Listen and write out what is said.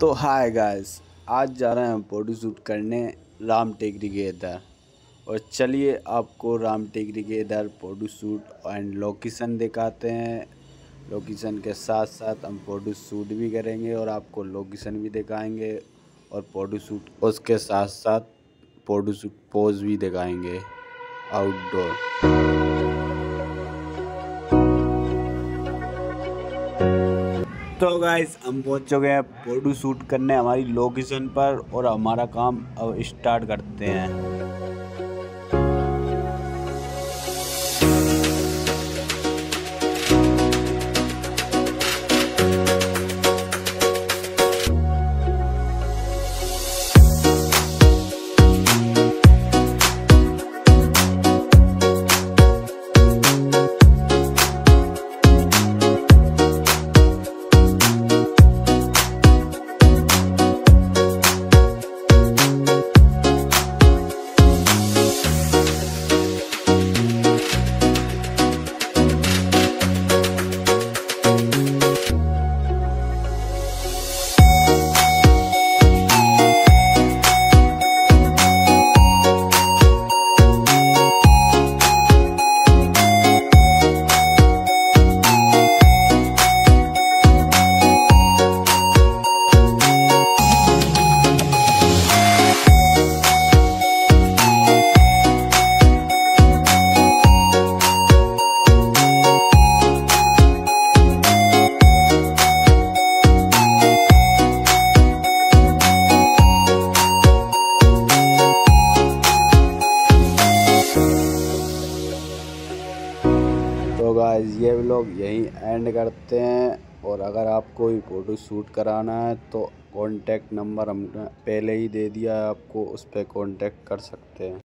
तो hi guys आज जा रहे हैं फ़ोटो शूट करने राम टेकरी के इधर। और चलिए आपको राम टेकरी के इधर फ़ोटो शूट एंड लोकेशन दिखाते हैं। लोकेशन के साथ साथ हम फ़ोटो शूट भी करेंगे और आपको लोकेशन भी दिखाएँगे। और फ़ोटो शूट उसके साथ साथ फ़ोटो शूट पोज भी दिखाएँगे। आउटडोर तो गाइस हम पहुँच चुके हैं फ़ोटो शूट करने हमारी लोकेशन पर और हमारा काम अब स्टार्ट करते हैं। गाइस ये लोग यहीं एंड करते हैं। और अगर आपको भी फ़ोटो शूट कराना है तो कॉन्टैक्ट नंबर हमने पहले ही दे दिया है आपको, उस पर कॉन्टैक्ट कर सकते हैं।